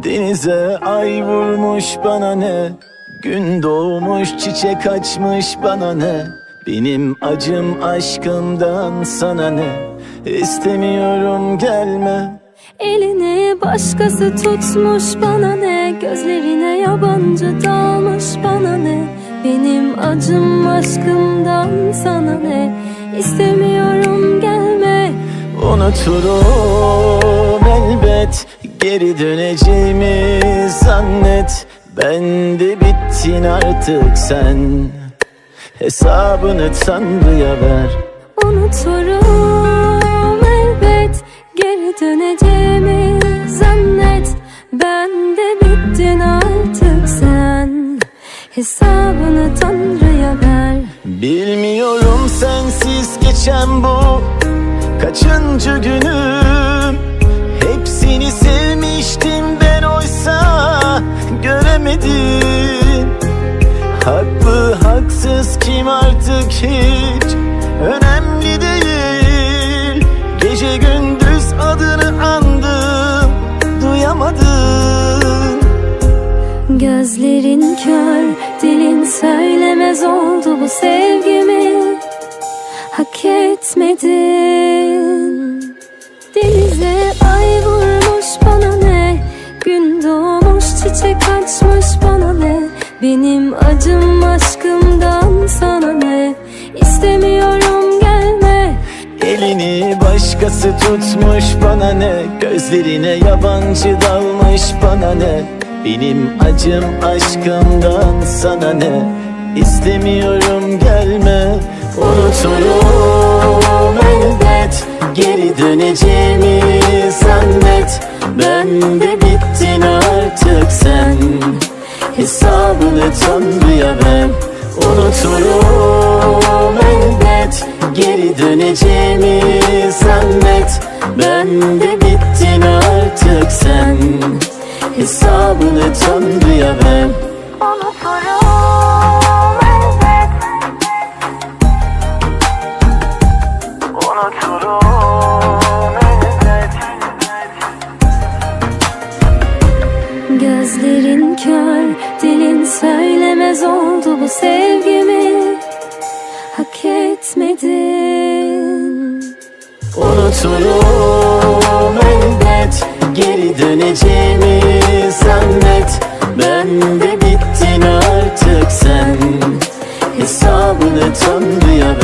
Denize ay vurmuş bana ne? Gün doğmuş çiçek açmış bana ne? Benim acım aşkımdan sana ne? İstemiyorum gelme. Elini başkası tutmuş bana ne? Gözlerine yabancı dalmış bana ne? Benim acım aşkımdan sana ne? İstemiyorum gelme. Unuturum elbet Geri döneceğimi zannet. Ben de bittin artık sen. Hesabını Tanrı'ya ver. Unuturum elbet Geri döneceğimi zannet. Ben de bittin artık sen. Hesabını Tanrı'ya ver. Bilmiyorum sensiz geçen bu Kaçıncı günüm Hepsini sevmiştim ben oysa Göremedim. Haklı haksız kim artık hiç Önemli değil. Gece gündüz adını andım Duyamadım. Gözlerin kör, dilin söylemez oldu bu sevgimi. Hak etmedin çiçek açmış bana ne? Benim acım aşkımdan sana ne? İstemiyorum gelme. Elini başkası tutmuş bana ne? Gözlerine yabancı dalmış bana ne? Benim acım aşkımdan sana ne? İstemiyorum gelme. Unuturum elbet. Geri döneceğimi zannet. Ben de sen Hesabını Tanrı'ya ver. Unuturum elbet Geri döneceğimi zannet. Ben de bittin artık sen. Hesabını Tanrı'ya ver Unuturum elbet Geri döneceğimi zannet. Ben de bittin artık sen. Hesabını Tanrı'ya